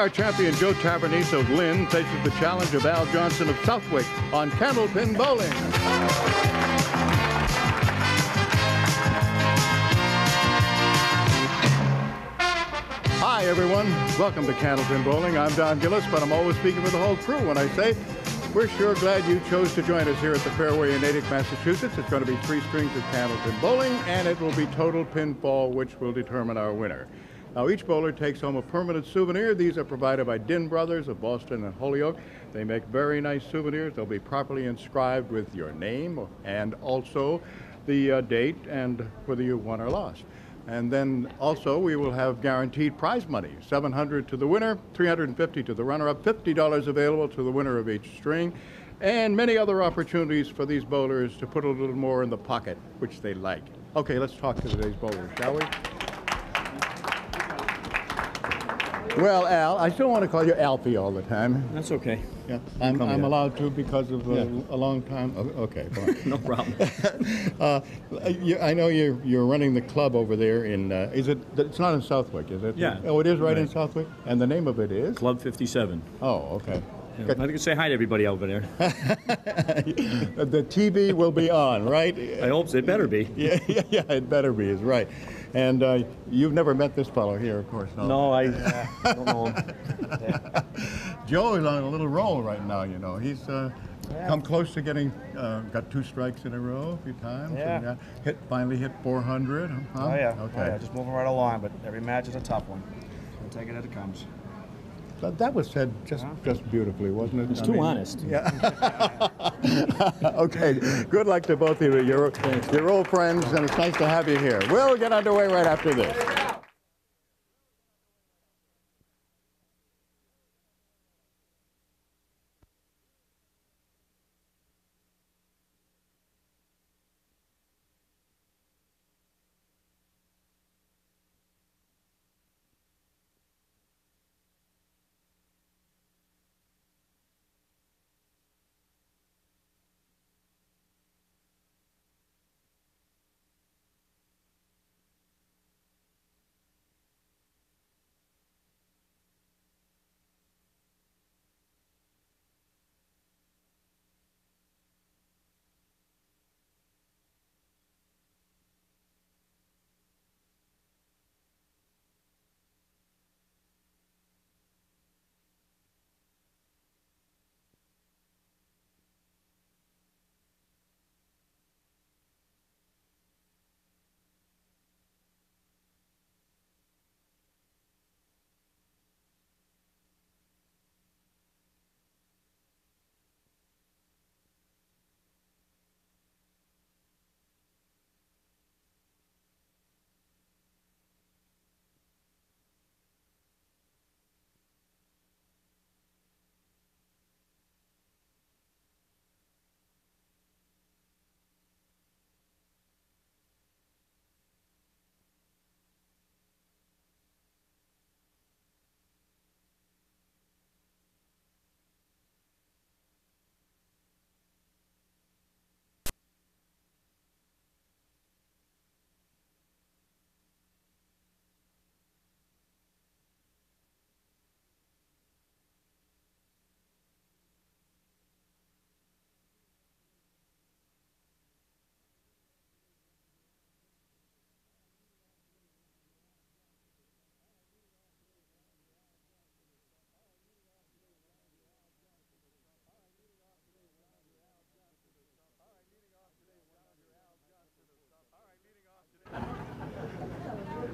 Our champion Joe Tavernese of Lynn faces the challenge of Al Johnson of Southwick on Candlepin Bowling. Hi, everyone. Welcome to Candlepin Bowling. I'm Don Gillis, but I'm always speaking for the whole crew when I say we're sure glad you chose to join us here at the Fairway in Natick, Massachusetts. It's going to be three strings of Candlepin Bowling, and it will be total pinfall, which will determine our winner. Now, each bowler takes home a permanent souvenir. These are provided by Dinn Brothers of Boston and Holyoke. They make very nice souvenirs. They'll be properly inscribed with your name and also the uh, date and whether you won or lost. And then also we will have guaranteed prize money, 700 to the winner, 350 to the runner-up, $50 available to the winner of each string, and many other opportunities for these bowlers to put a little more in the pocket, which they like. Okay, let's talk to today's bowlers, shall we? Well, Al, I still want to call you Alfie all the time. That's okay. Yeah, I'm, I'm allowed to because of uh, Yeah. a long time. Okay, fine. No problem. uh, you, I know you're you're running the club over there in. Uh, is it? It's not in Southwick, is it? Yeah. Oh, it is right, in Southwick, and the name of it is. Club 57. Oh, okay. Yeah. I think I say hi to everybody over there. the TV will be on, right? I hope so. It better be. Yeah, yeah, yeah, it better be, is right. And uh, you've never met this fellow here, of course. No. No, I don't know him. Joe is on a little roll right now, you know. He's uh, come close to getting, uh, got two strikes in a row a few times. Yeah. And, uh, hit, finally hit 400. Huh? Oh yeah. Okay. Oh, yeah. Just moving right along, but every match is a tough one. We'll take it as it comes. That, that was said just just beautifully, wasn't it? It's I too mean- honest. okay. Good luck to both of you. You're, you're old friends, and it's nice to have you here. We'll get underway right after this.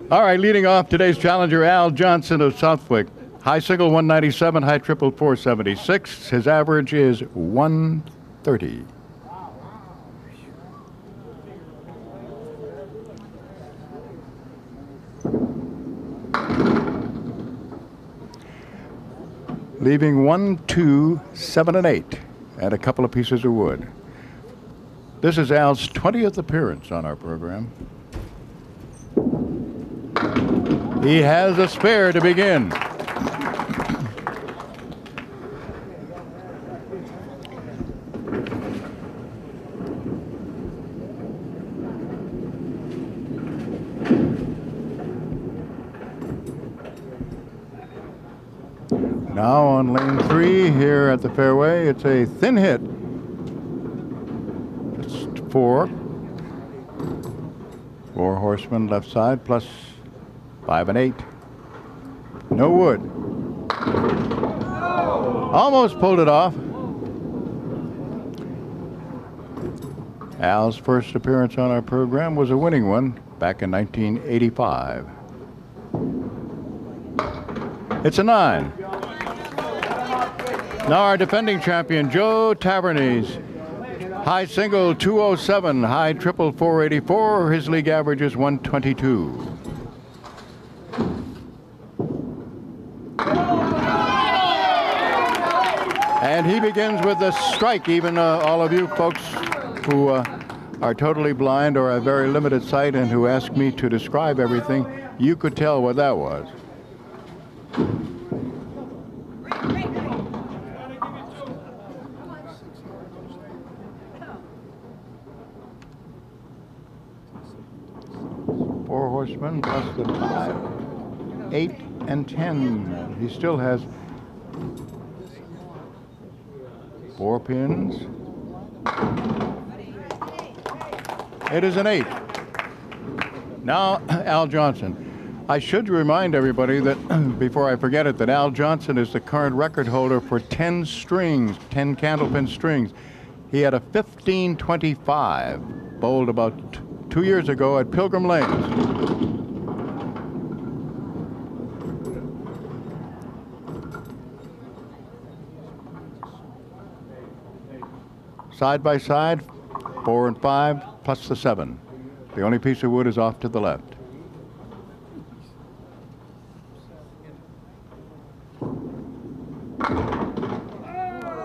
All right, leading off today's challenger, Al Johnson of Southwick. High single 197, high triple 476. His average is 130. Leaving one, two, seven, and eight, and a couple of pieces of wood. This is Al's 20th appearance on our program. He has a spare to begin. Now on lane three here at the fairway, it's a thin hit. Just four. Four horsemen left side plus five and eight. No wood. Almost pulled it off. Al's first appearance on our program was a winning one back in 1985. It's a nine. Now our defending champion, Joe Tavernese. High single 207, high triple 484. His league average is 122. And he begins with a strike. Even uh, all of you folks who uh, are totally blind or have very limited sight and who ask me to describe everything, you could tell what that was. Four horsemen plus the five, eight, and ten. He still has four pins. It is an eight. Now, Al Johnson. I should remind everybody that, before I forget it, that Al Johnson is the current record holder for 10 strings, 10 candlepin strings. He had a 1525 bowled about two years ago at Pilgrim Lanes. Side by side, four and five, plus the seven. The only piece of wood is off to the left.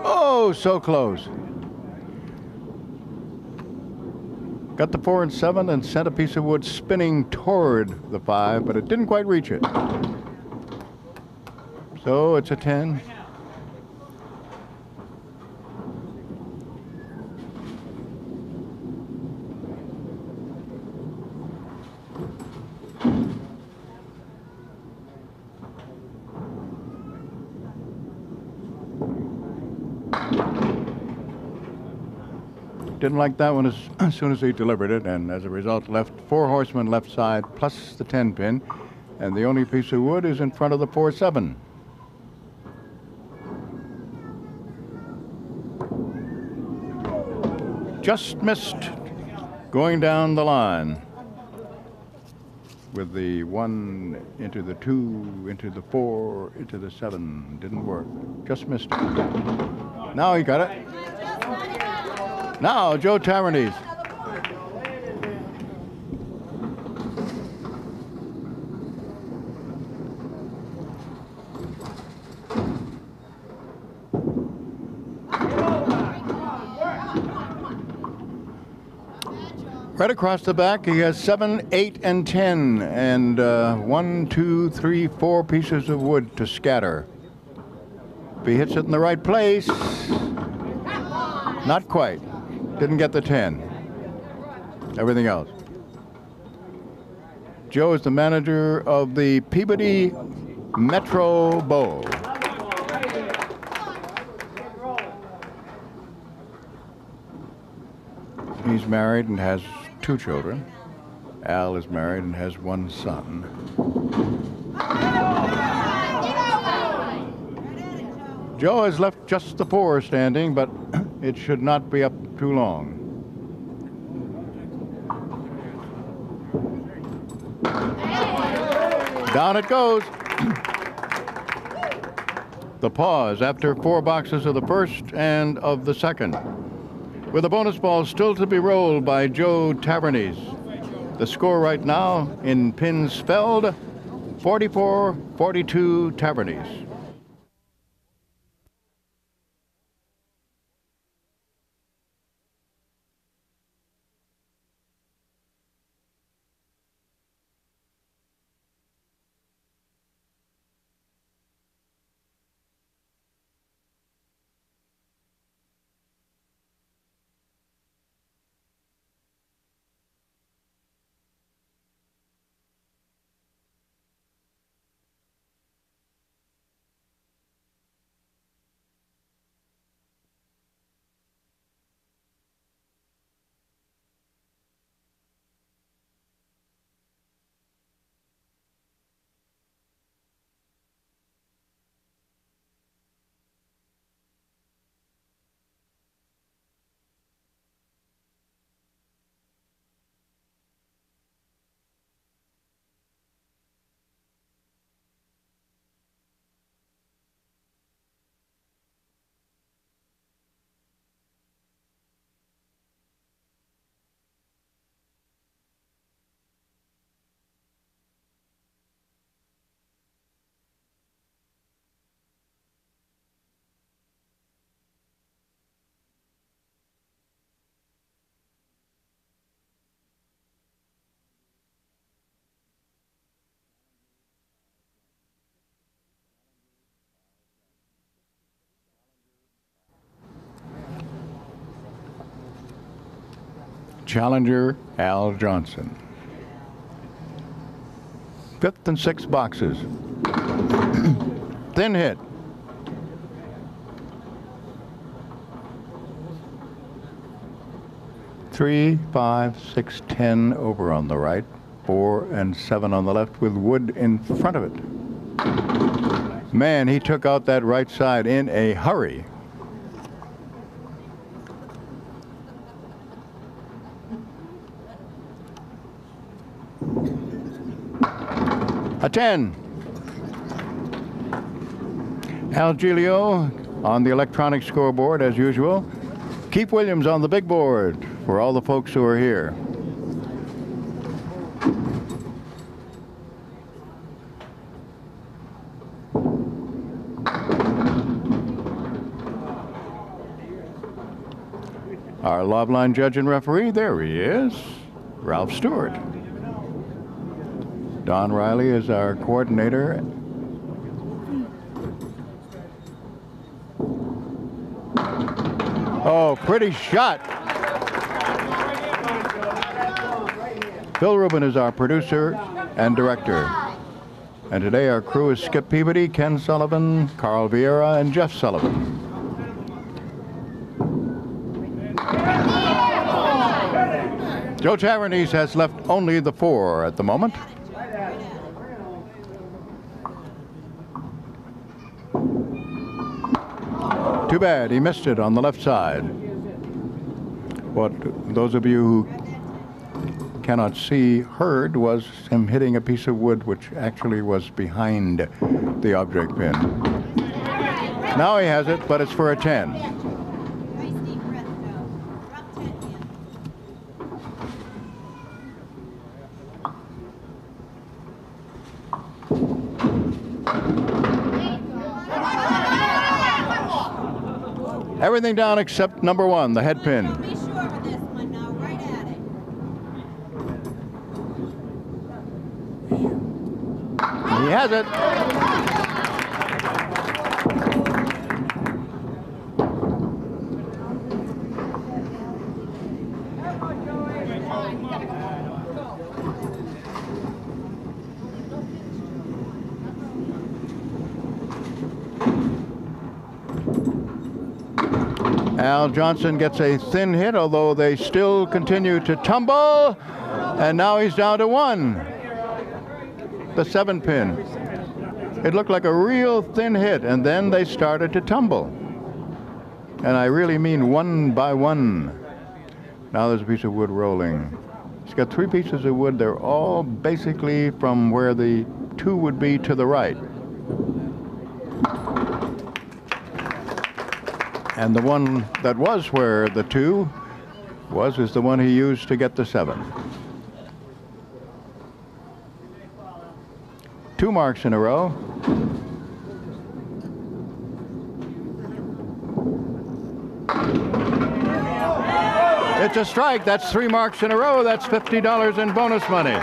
Oh, so close. Got the four and seven and sent a piece of wood spinning toward the five, but it didn't quite reach it. So it's a 10. Didn't like that one as, as soon as he delivered it, and as a result, left four horsemen left side plus the 10 pin, and the only piece of wood is in front of the 4 7. Just missed going down the line with the one into the two, into the four, into the seven. Didn't work. Just missed it. Now he got it. Now, Joe Tavernese. Right across the back, he has seven, eight, and ten, and uh, one, two, three, four pieces of wood to scatter. If he hits it in the right place, not quite. Didn't get the 10. Everything else. Joe is the manager of the Peabody Metro Bowl. He's married and has two children. Al is married and has one son. Joe has left just the four standing, but it should not be up too long. Down it goes. the pause after four boxes of the first and of the second. With a bonus ball still to be rolled by Joe Tavernese. The score right now in pinfall 44 42 challenger Al Johnson. Fifth and sixth boxes. Thin hit. Three, five, six, ten over on the right, four and seven on the left with wood in front of it. Man, he took out that right side in a hurry. A 10. Al on the electronic scoreboard as usual. Keith Williams on the big board for all the folks who are here. Our foul line judge and referee, there he is, Ralph Stewart. Don Riley is our coordinator. Oh, pretty shot. Phil Rubin is our producer and director. And today our crew is Skip Peabody, Ken Sullivan, Carl Vieira, and Jeff Sullivan. Joe Tavernese has left only the four at the moment. Too bad, he missed it on the left side. What those of you who cannot see heard was him hitting a piece of wood which actually was behind the object pin. Now he has it, but it's for a 10. Nice deep breath, Joe. Drop 10 in. Everything down except number one, the head pin. Be sure with this one now, right at it. He has it. Al Johnson gets a thin hit, although they still continue to tumble. And now he's down to one the seven pin. It looked like a real thin hit, and then they started to tumble. And I really mean one by one. Now there's a piece of wood rolling. It's got three pieces of wood. They're all basically from where the two would be to the right. And the one that was where the two was is the one he used to get the seven. Two marks in a row. It's a strike. That's three marks in a row. That's $50 in bonus money.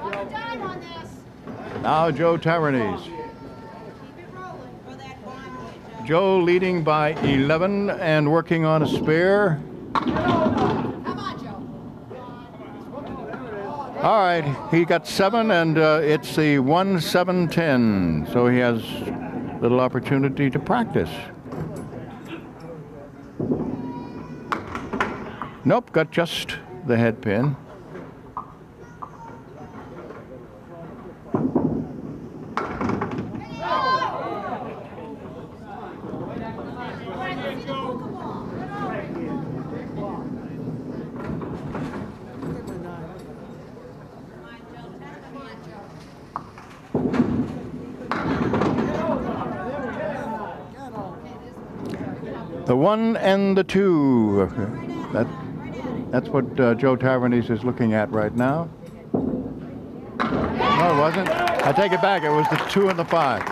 One dime on this. Now Joe Tavernese. Keep it rolling for that Conway, Joe. Leading by 11 and working on a spare. All right, he got seven, and uh, it's the one seven ten. So he has little opportunity to practice. Nope, got just the head pin. One and the two. That, that's what uh, Joe Tavernese is looking at right now. No, it wasn't. I take it back. It was the two and the five.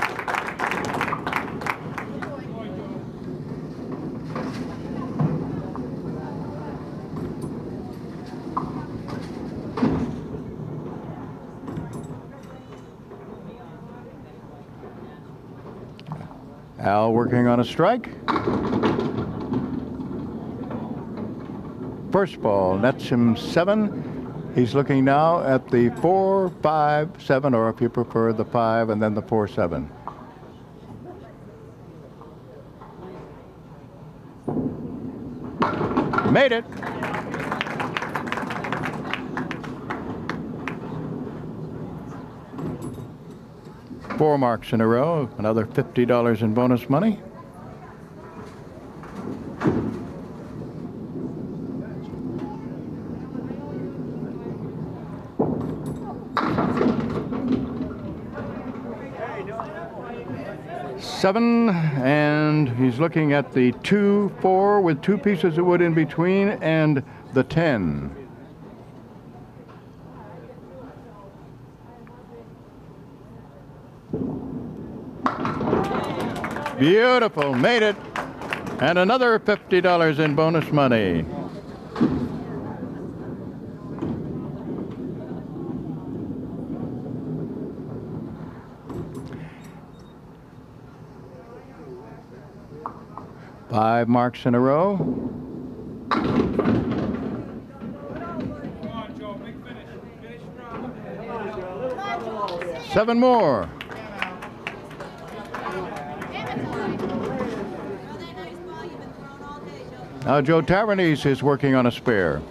Al working on a strike. First ball nets him seven. He's looking now at the four, five, seven, or if you prefer, the five and then the four, seven. Made it. Four marks in a row, another $50 in bonus money. Seven, and he's looking at the two, four with two pieces of wood in between, and the 10. Beautiful, made it. And another $50 in bonus money. Five marks in a row. Seven more. Now Joe Tavernese is working on a spare.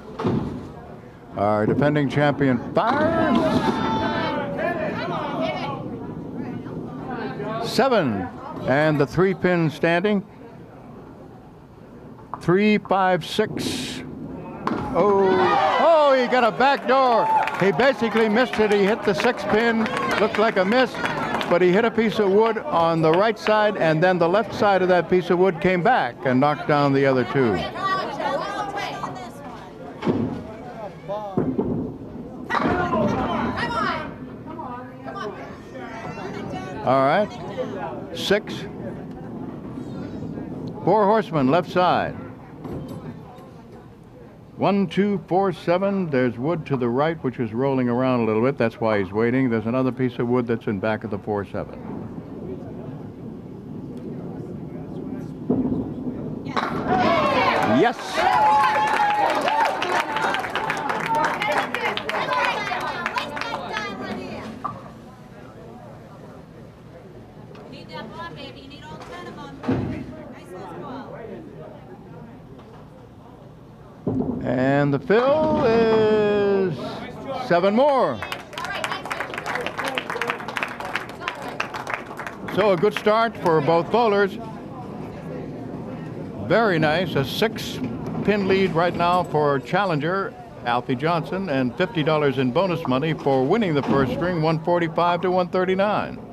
Our defending champion fires. Seven. And the three pin standing. Three, five, six. Oh, oh, he got a back door. He basically missed it. He hit the six pin. Looked like a miss, but he hit a piece of wood on the right side, and then the left side of that piece of wood came back and knocked down the other two. All right. Six. Four horsemen, left side. One, two, four, seven. There's wood to the right, which is rolling around a little bit. That's why he's waiting. There's another piece of wood that's in back of the four, seven. Yes. Need that ball, baby. You need all ten of them. Nice little ball. And the fill is seven more. So a good start for both bowlers. Very nice. A six pin lead right now for challenger Alfie Johnson and $50 in bonus money for winning the first string 145 to 139.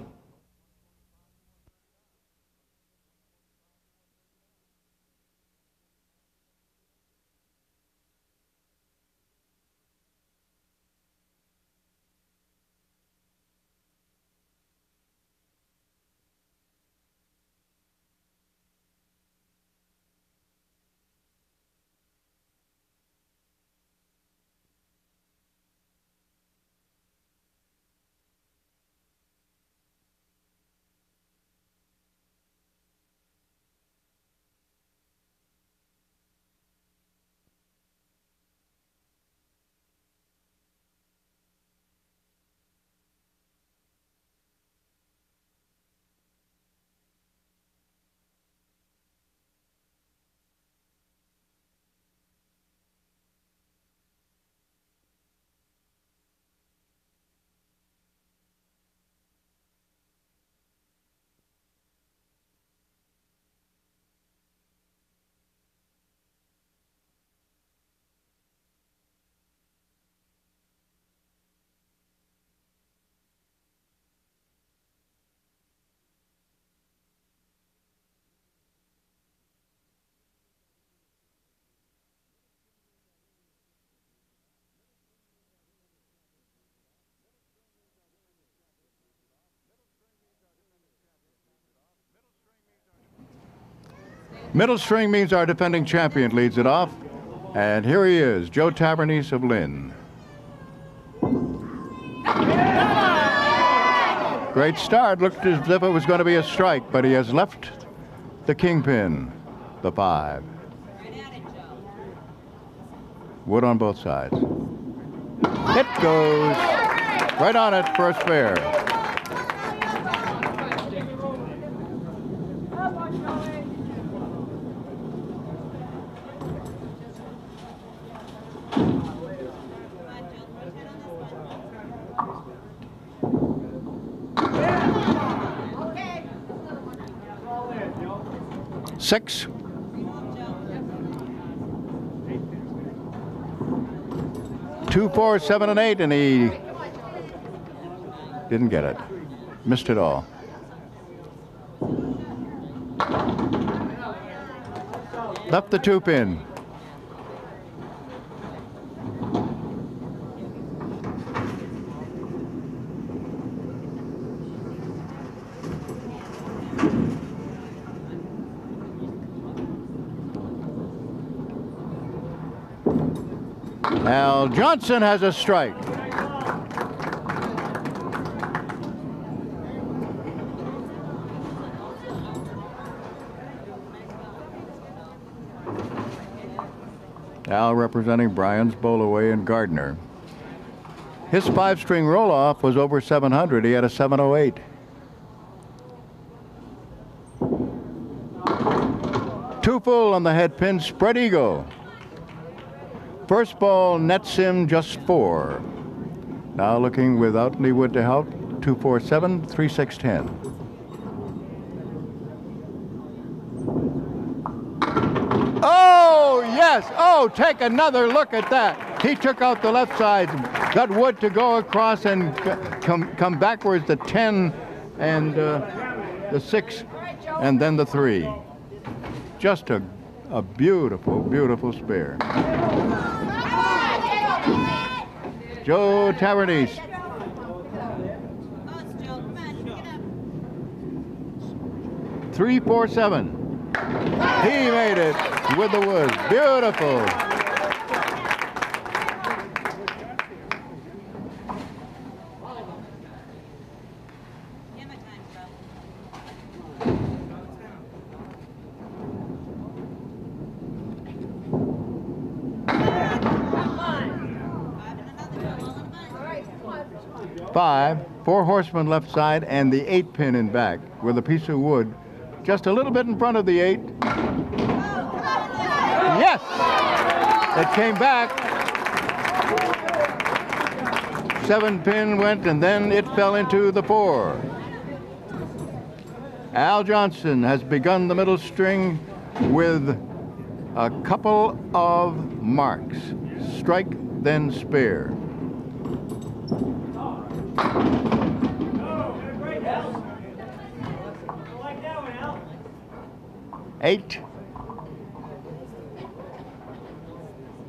Middle string means our defending champion leads it off. And here he is, Joe Tavernese of Lynn. Great start. Looked as if it was going to be a strike, but he has left the kingpin, the five. Wood on both sides. It goes right on it for a spare. Come on, Joe, push it on this one. Six. Two, four, seven, and eight, and he didn't get it. Missed it all. Left the two pin. Al Johnson has a strike. Al representing Bryans, Bolaway, and Gardner. His five string roll off was over 700. He had a 708. Two full on the head pin, spread eagle. First ball nets him just four. Now looking without Leewood to help, 247, 3610. Oh, yes. Oh, take another look at that. He took out the left side, got Wood to go across and come, come backwards the 10 and uh, the 6 and then the 3. Just a, a beautiful, beautiful spare. Joe pick it up. 347. He made it with the woods. Beautiful. Hammer time, Joe. Five and another, Joe. All in a bunch. Four left side, and the eight pin in back with a piece of wood just a little bit in front of the eight. Yes! It came back. Seven pin went, and then it fell into the four. Al Johnson has begun the middle string with a couple of marks. Strike, then spare. Eight.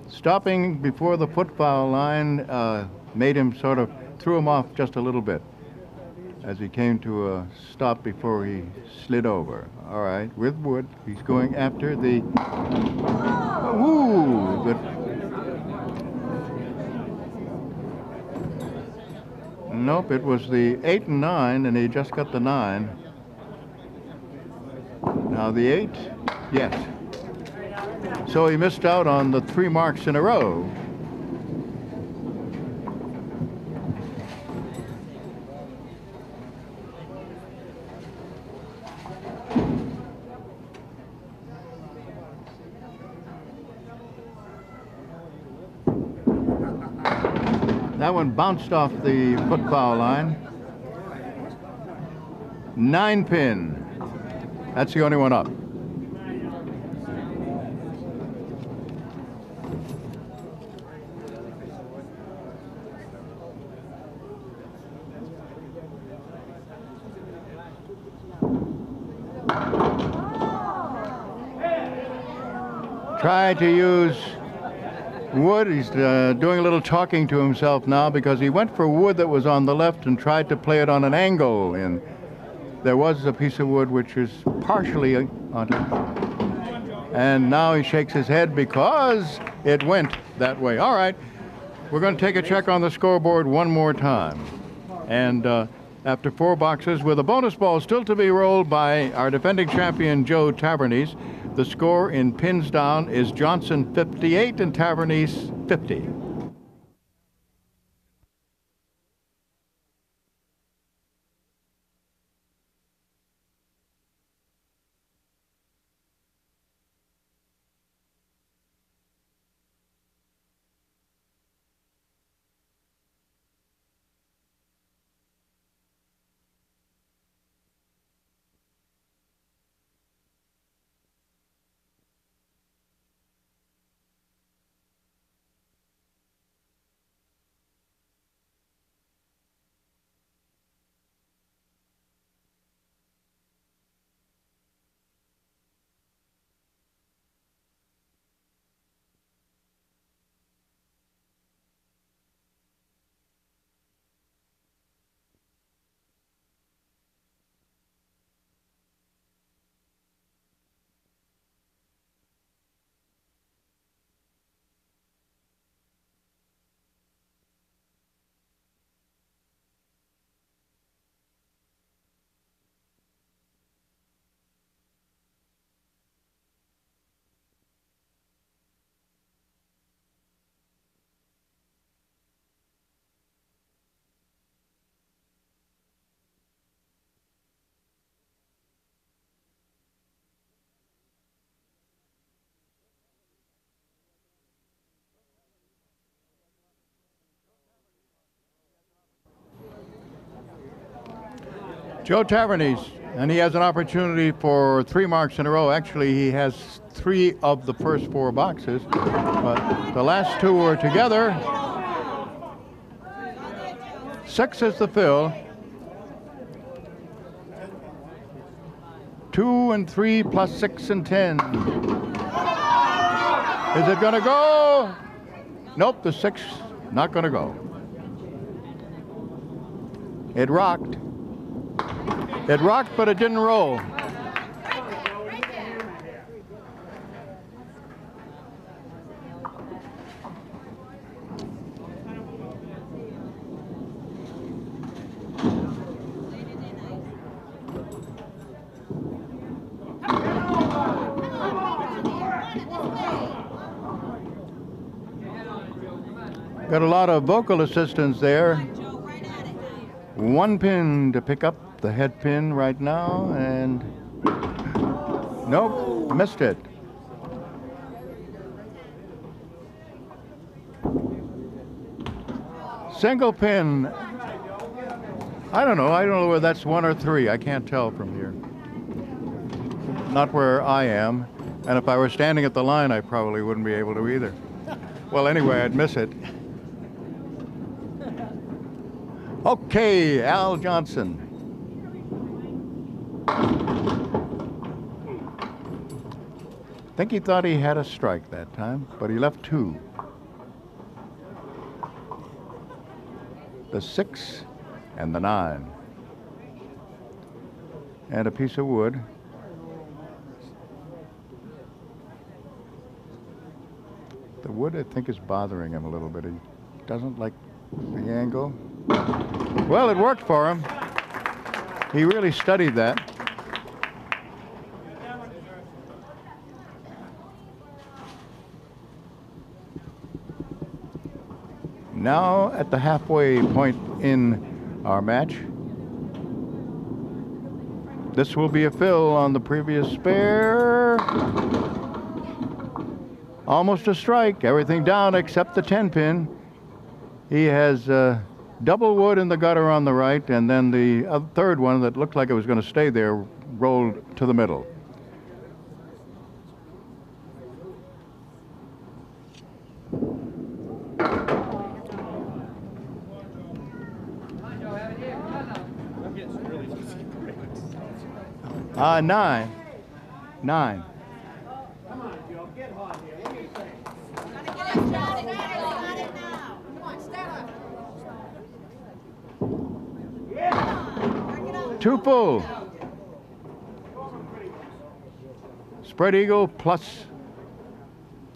Stopping before the foot foul line uh, made him sort of threw him off just a little bit as he came to a stop before he slid over. All right, with Wood, he's going after the. Ooh, but Nope, it was the eight and nine, and he just got the nine. Now the eight, yes. So he missed out on the three marks in a row. That one bounced off the foot foul line. Nine pin. That's the only one up. Try to use Wood, he's uh, doing a little talking to himself now because he went for wood that was on the left and tried to play it on an angle. And there was a piece of wood which is partially on it. And now he shakes his head because it went that way. All right, we're going to take a check on the scoreboard one more time. And uh, after four boxes, with a bonus ball still to be rolled by our defending champion Joe Tavernese, the score in pins down is Johnson 58 and Tavernese 50. Joe Tavernese, and he has an opportunity for three marks in a row. Actually, he has three of the first four boxes, but the last two were together. Six is the fill. Two and three plus six and ten. Is it going to go? Nope, the six not going to go. It rocked. It rocked, but it didn't roll. Got a lot of vocal assistance there. One pin to pick up the head pin right now, and nope, missed it. Single pin. I don't know. I don't know whether that's one or three. I can't tell from here. Not where I am. And if I were standing at the line, I probably wouldn't be able to either. Well, anyway, I'd miss it. Okay, Al Johnson. Think he thought he had a strike that time, but he left two. The six and the nine. And a piece of wood. The wood, I think, is bothering him a little bit. He doesn't like the angle. Well, it worked for him. He really studied that. Now at the halfway point in our match. This will be a fill on the previous spare. Almost a strike. Everything down except the 10 pin. He has uh, double wood in the gutter on the right, and then the uh, third one that looked like it was going to stay there rolled to the middle. Uh, nine. Nine. Gotta get it, Johnny. Got it now. Come on, stand up. Work it out. Spread eagle plus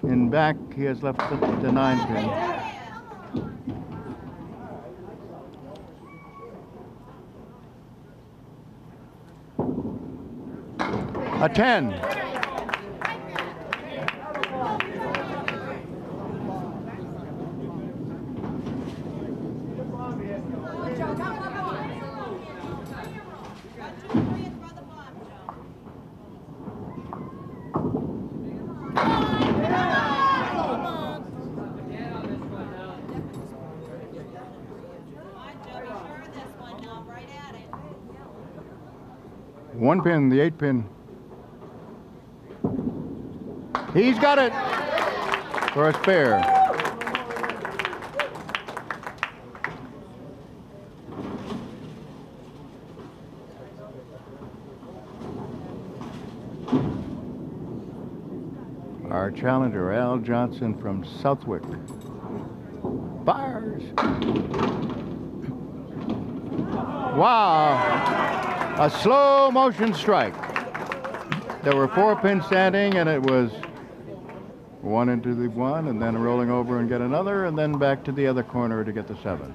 in back. He has left the, the nine pin. A 10. One pin, the eight pin. He's got it for a spare. Our challenger, Al Johnson from Southwick. Fires. Wow. A slow motion strike. There were four pins standing, and it was one into the one, and then rolling over and get another, and then back to the other corner to get the seven.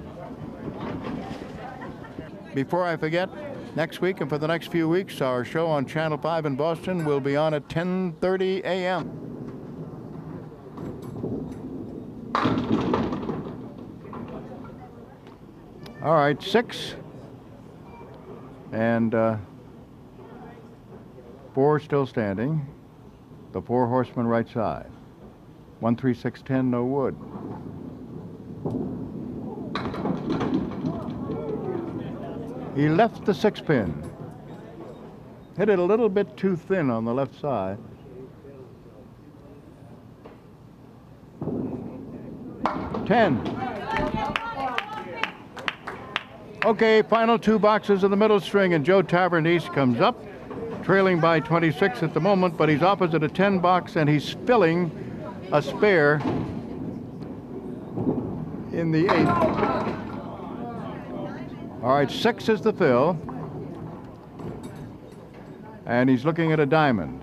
Before I forget, next week and for the next few weeks, our show on Channel 5 in Boston will be on at 10:30 a.m. All right, six. And uh, four still standing. The four horsemen right side. One, three, six, ten, no wood. He left the six pin. Hit it a little bit too thin on the left side. Ten. Okay, final two boxes of the middle string, and Joe Tavernese comes up, trailing by 26 at the moment, but he's opposite a 10 box and he's filling a spare in the eighth. All right, six is the fill, and he's looking at a diamond.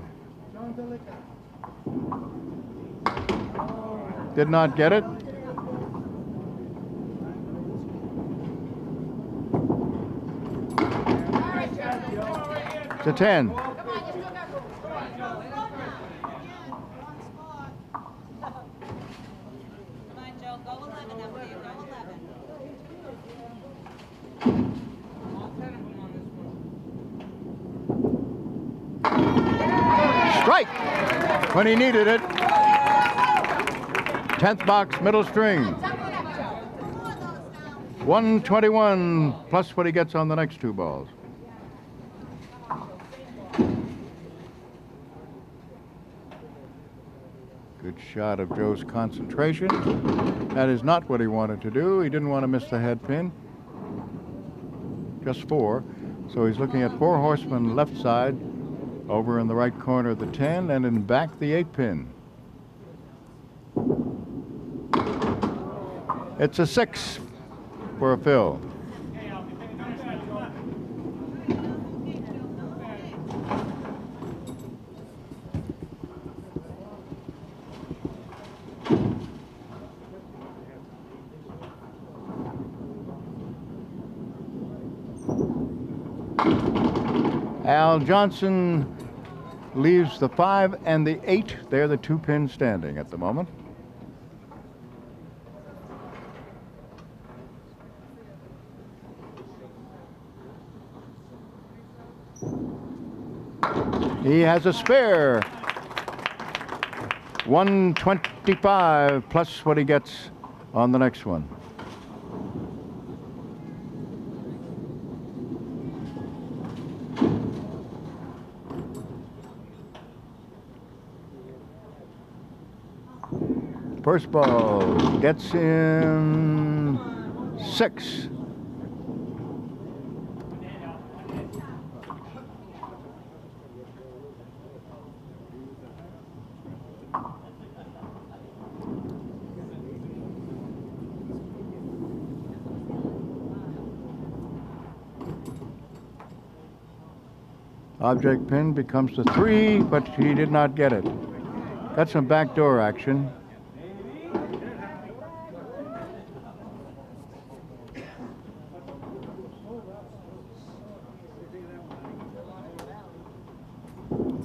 Did not get it. to 10. Come on, you still got Wrong spot. Come on, Joe, go 11 up there, go 11. Strike when he needed it. 10th box, middle string. 121 plus what he gets on the next two balls. Good shot of Joe's concentration. That is not what he wanted to do. He didn't want to miss the head pin. Just four. So he's looking at four horsemen left side, over in the right corner the 10, and in back the 8 pin. It's a 6 for a fill. Al Johnson leaves the five and the eight. They're the two pins standing at the moment. He has a spare. 125 plus what he gets on the next one. First ball gets in six. Object pin becomes the three, but he did not get it. That's some backdoor action.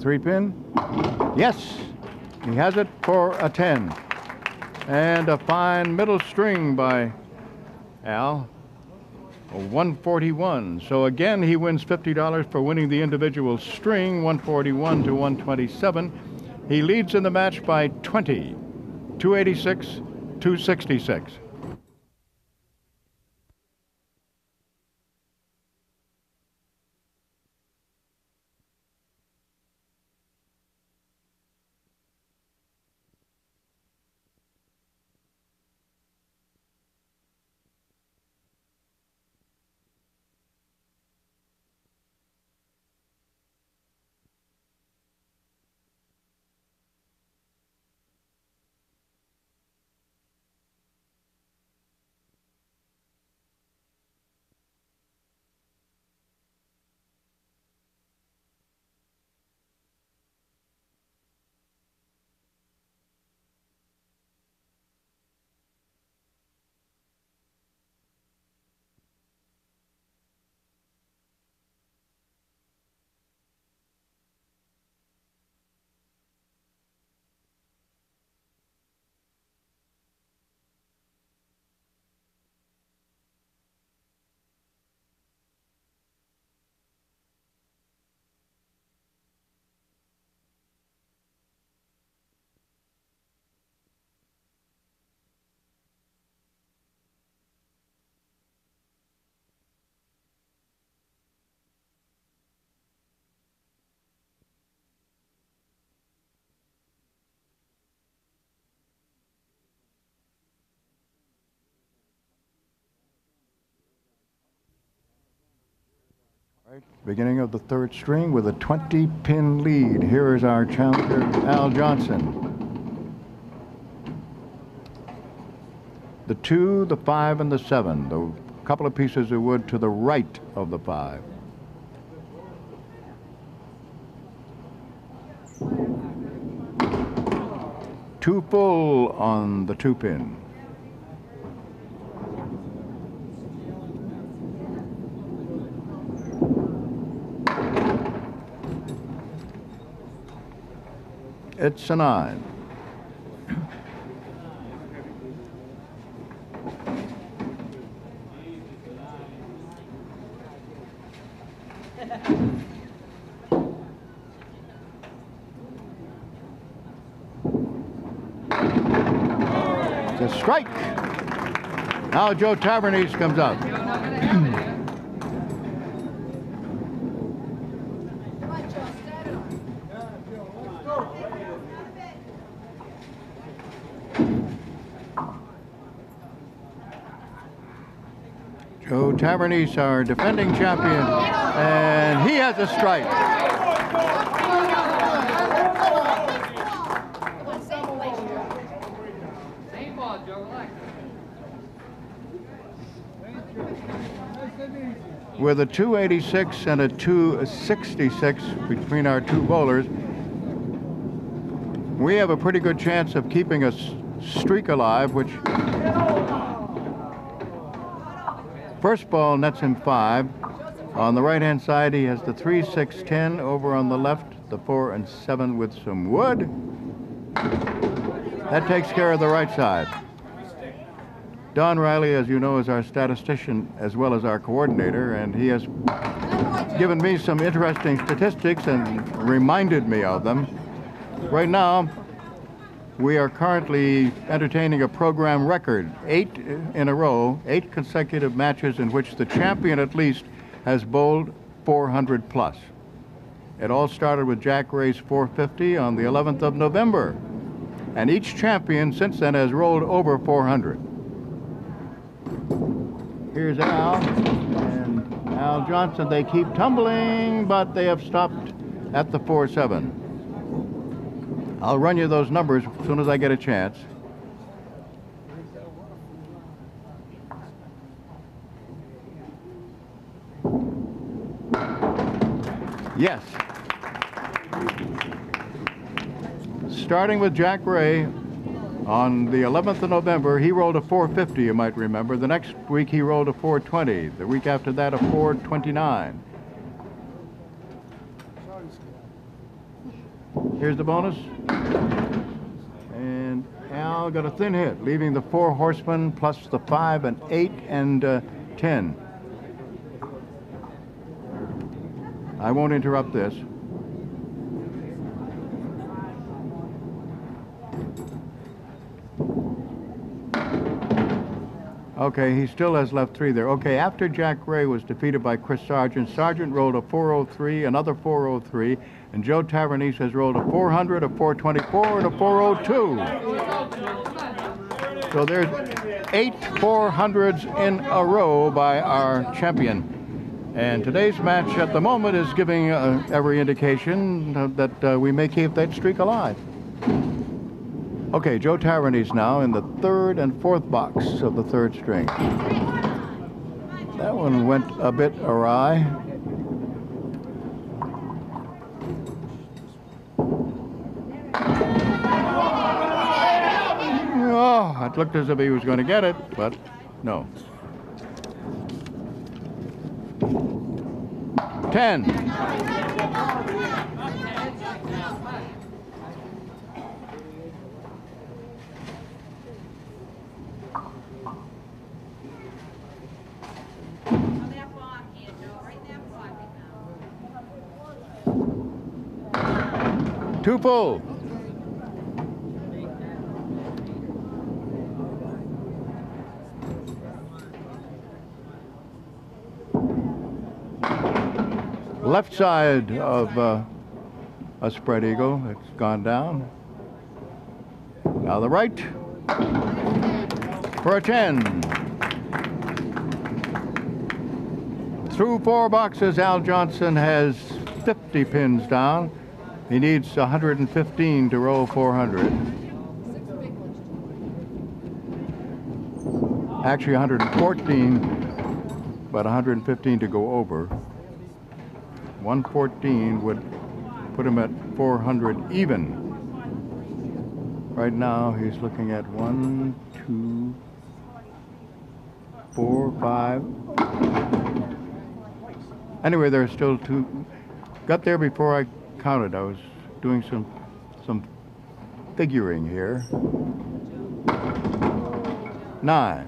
Three pin? Yes, he has it for a 10. And a fine middle string by Al. A 141. So again, he wins $50 for winning the individual string, 141 to 127. He leads in the match by 20, 286, 266. Beginning of the third string with a 20-pin lead. Here is our challenger, Al Johnson. The two, the five, and the seven. The couple of pieces of wood to the right of the five. Two full on the two pin. It's a nine. It's a strike. Now Joe Tavernese comes up. Joe Tavernese, our defending champion, and he has a strike. With a 286 and a 266 between our two bowlers, we have a pretty good chance of keeping a streak alive, which first ball nets him five. On the right hand side, he has the 3 6 10. Over on the left, the 4 and 7 with some wood. That takes care of the right side. Don Riley, as you know, is our statistician as well as our coordinator, and he has given me some interesting statistics and reminded me of them. Right now, we are currently entertaining a program record, eight in a row, eight consecutive matches in which the champion at least has bowled 400 plus. It all started with Jack Ray's 450 on the 11th of November, and each champion since then has rolled over 400. Here's Al and Al Johnson. They keep tumbling, but they have stopped at the 4 7. I'll run you those numbers as soon as I get a chance. Yes. Starting with Jack Ray, on the 11th of November, he rolled a 450, you might remember. The next week, he rolled a 420. The week after that, a 429. Here's the bonus. And Al got a thin hit, leaving the four horsemen plus the five and eight and uh, ten. I won't interrupt this. Okay, he still has left three there. Okay, after Jack Ray was defeated by Chris Sargent, Sargent rolled a 403, another 403, and Joe Tavernese has rolled a 400, a 424, and a 402. So there's eight 400s in a row by our champion. And today's match at the moment is giving uh, every indication that uh, we may keep that streak alive. Okay, Joe Tavernese now in the third and fourth box of the third string. That one went a bit awry. Oh, it looked as if he was going to get it, but no. 10. Full. Left side of uh, a spread eagle. It's gone down. Now the right for a 10. Through four boxes, Al Johnson has 50 pins down. He needs 115 to roll 400. Actually 114, but 115 to go over. 114 would put him at 400 even. Right now, he's looking at one, two, four, five. Anyway, there's still two. Got there before I counted. I was doing some some figuring here. Nine.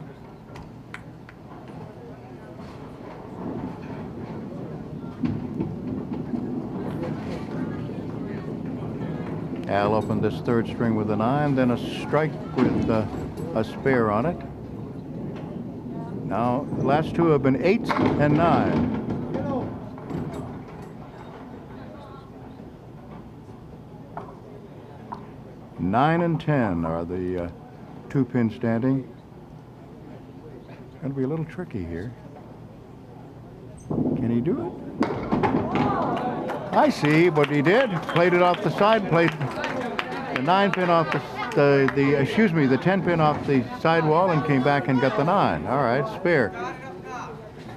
Al opened this third string with a nine, then a strike with uh, a spare on it. Now, the last two have been eight and nine. Nine and ten are the uh, two pin standing. Gonna be a little tricky here. Can he do it? I see but he did. Played it off the side, played the nine pin off the, the, the excuse me, the ten pin off the sidewall and came back and got the nine. All right, spare.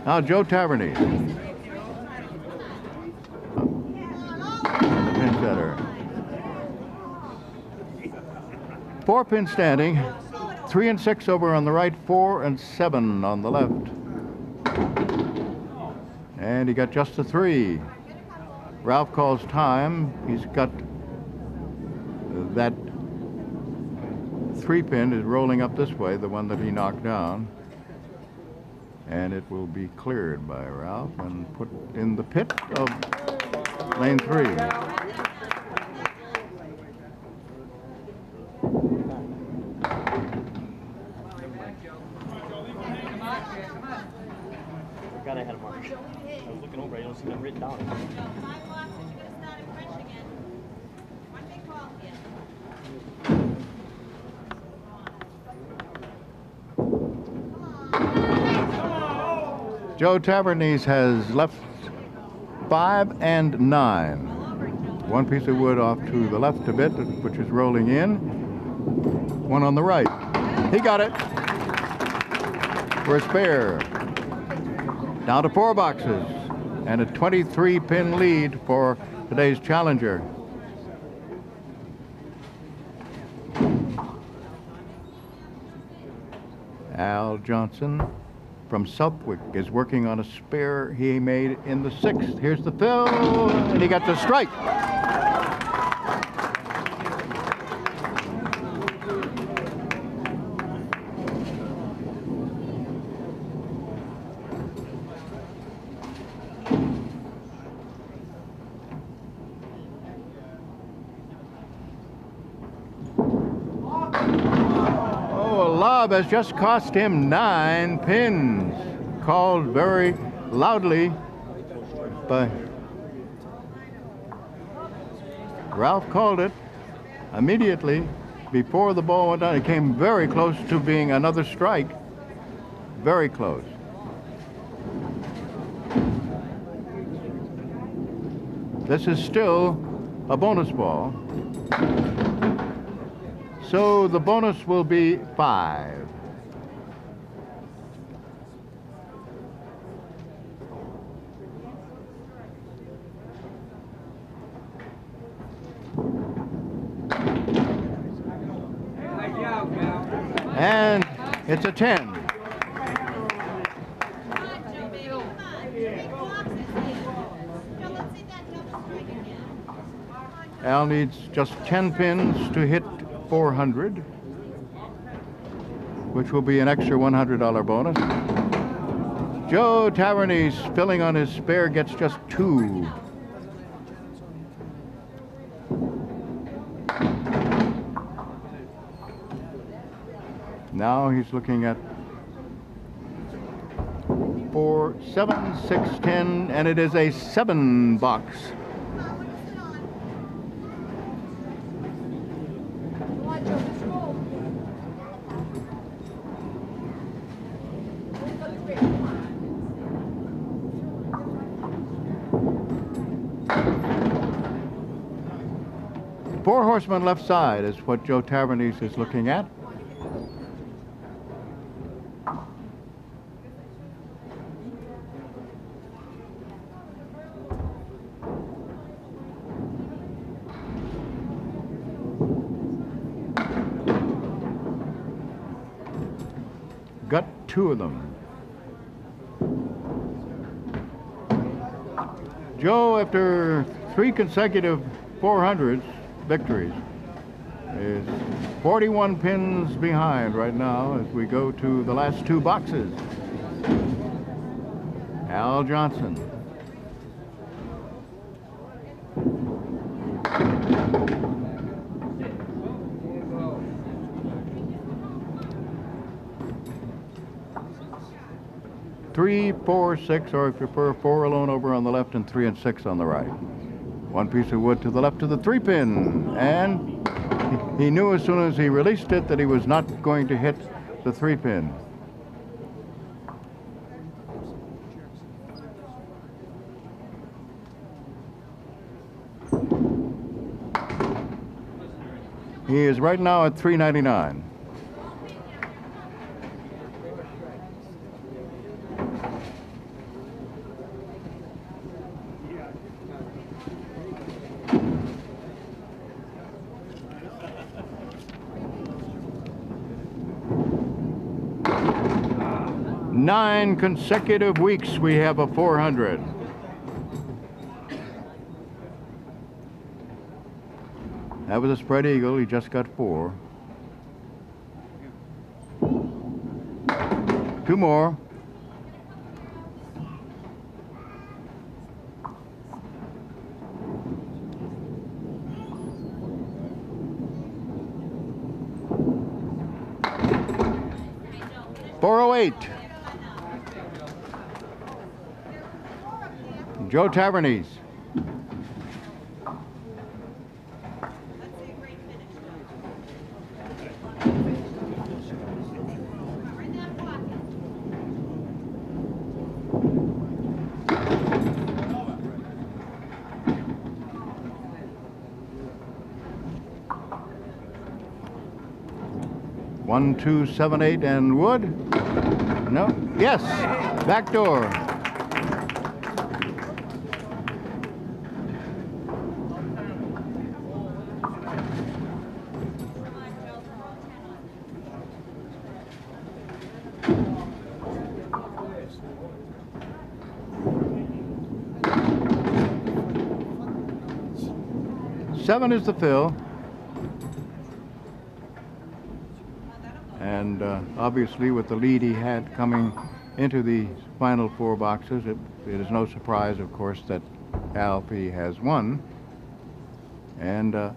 Now Joe Taverney. Pin setter. Four pin standing. Three and six over on the right, four and seven on the left. And he got just a three. Ralph calls time. He's got that three pin is rolling up this way, the one that he knocked down. And it will be cleared by Ralph and put in the pit of lane three. Forgot I had a mark. I was looking over, I don't see them written down. Joe Tavernese has left five and nine. One piece of wood off to the left a bit, which is rolling in. One on the right. He got it. For a spare. Down to four boxes. And a 23 pin lead for today's challenger. Al Johnson from Southwick is working on a spare he made in the sixth. Here's the fill, and he got the strike. Has just cost him nine pins. Called very loudly by Ralph called it immediately before the ball went down. It came very close to being another strike. Very close. This is still a bonus ball. So the bonus will be five. Nice job, Cal. And it's a 10. Come on, Joe, baby, come on. Big boxes here. Joe, let's see that double strike again. Come on, Joe. Al needs just 10 pins to hit 400, which will be an extra $100 bonus. Joe Tavernese filling on his spare gets just two. Now he's looking at four seven six ten, seven, and it is a seven box. Four horsemen left side is what Joe Tavernese is looking at. Consecutive 400s victories, is 41 pins behind right now as we go to the last two boxes. Al Johnson. Three, four, six, or if you prefer, four alone over on the left and three and six on the right. One piece of wood to the left of the three pin. And he- knew as soon as he released it that he was not going to hit the three pin. He is right now at 399. Nine consecutive weeks we have a 400. That was a spread eagle. He just got four. Two more. Four oh eight. Joe Tavernese. Let's see a great finish, Joe. Right in that pocket. One, two, seven, eight, and wood. No. Yes. Back door. Seven is the fill. And uh, obviously, with the lead he had coming into the final four boxes, it, it is no surprise, of course, that Alfie has won. And uh,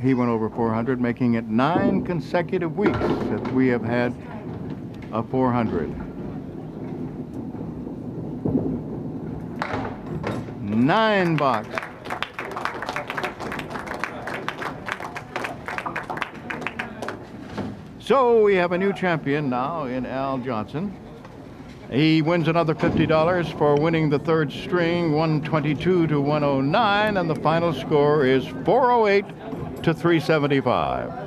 he went over 400, making it nine consecutive weeks that we have had a 400. Nine box. So we have a new champion now in Al Johnson. He wins another $50 for winning the third string, 122 to 109, and the final score is 408 to 375.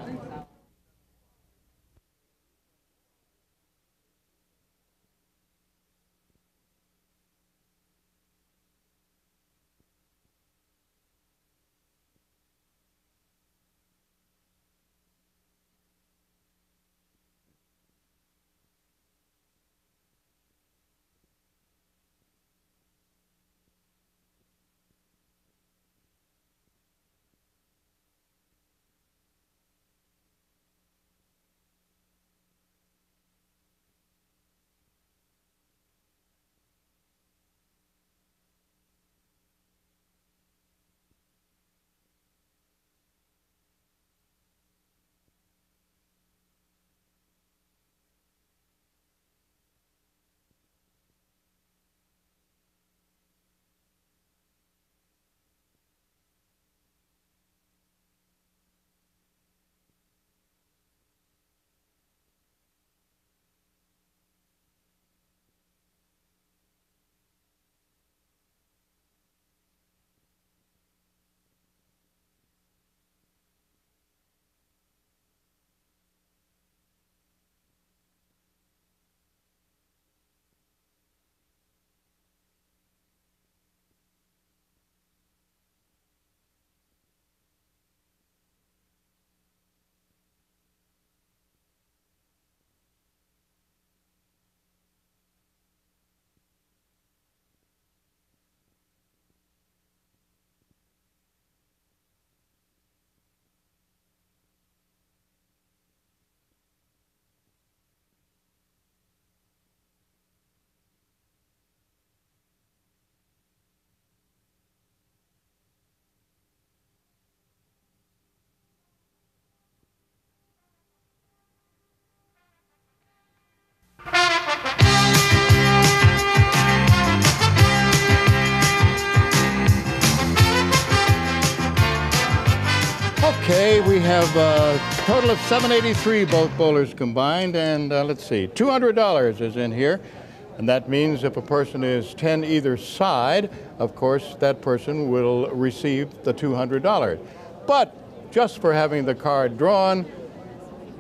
Have a total of 783 both bowlers combined, and uh, let's see, $200 is in here. And that means if a person is 10 either side, of course, that person will receive the $200. But just for having the card drawn,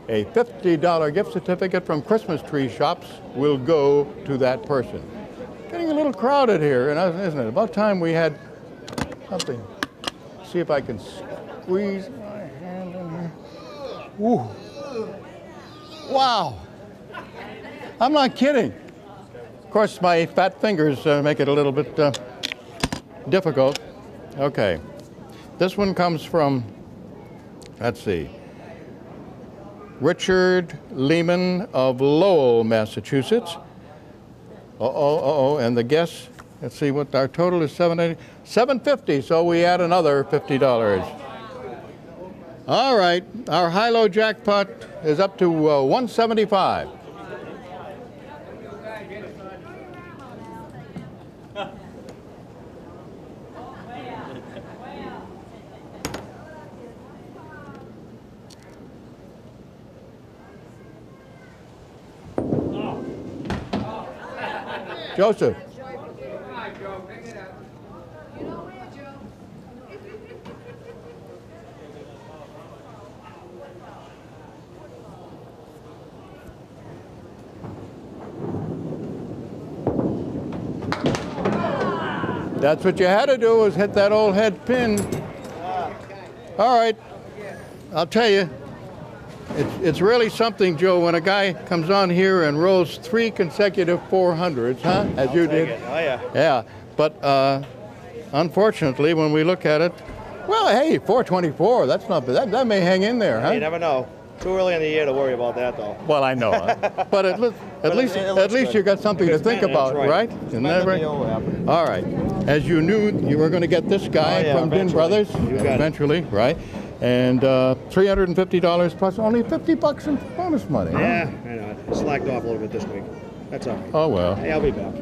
a $50 gift certificate from Christmas Tree Shops will go to that person. Getting a little crowded here, and isn't it? About time we had something. See if I can squeeze my hand in here. Ooh. Wow. I'm not kidding. Of course, my fat fingers uh, make it a little bit uh, difficult. Okay. This one comes from, let's see, Richard Lehman of Lowell, Massachusetts. Uh oh, uh oh, and the guess, let's see what our total is 780, 750, so we add another $50. All right, our high-low jackpot is up to uh, 175. Joseph. Come on, Joe, pick it up. That's what you had to do was hit that old head pin. All right, I'll tell you, it's, it's really something, Joe, when a guy comes on here and rolls three consecutive 400s, huh? As you did. Oh yeah. Yeah, but uh, unfortunately, when we look at it, well, hey, 424, that's not bad. That, that may hang in there, huh? You never know. Too early in the year to worry about that, though. Well, I know, but at, least, at But least, it- it at least good. you got something to think about, right? right. Isn't that right? deal, what happened. All right. As you knew, you were going to get this guy Oh, yeah, from Dinn. Brothers You got it. eventually, right? And uh, $350 plus only 50 bucks in bonus money. huh? Yeah, I know. I slacked off a little bit this week. That's all right. Oh well, Hey, I'll be back.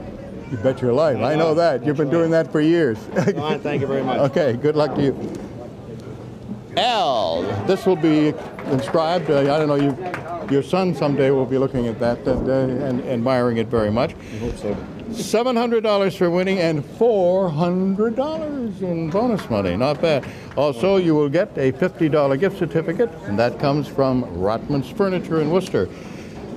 you bet your life. I I know know. that. You've been doing that for years. Thank you very much. Okay, good luck to you. Al, this will be inscribed. Uh, I don't know, you, your son someday will be looking at that and, uh, and admiring it very much. I hope so. $700 for winning and $400 in bonus money. Not bad. Also, you will get a $50 gift certificate, and that comes from Rotman's Furniture in Worcester.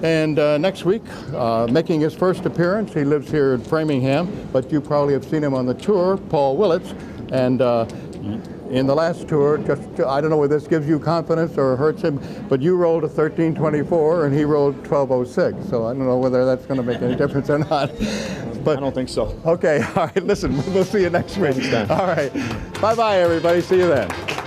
And uh, next week, uh, making his first appearance, he lives here in Framingham, but you probably have seen him on the tour, Paul Willits. And uh, in the last tour, just I don't know whether this gives you confidence or hurts him, but you rolled a 1324 and he rolled 1206. So I don't know whether that's going to make any difference or not. But I don't think so. Okay, all right, listen, we'll see you next week. All right. Bye bye, everybody. See you then.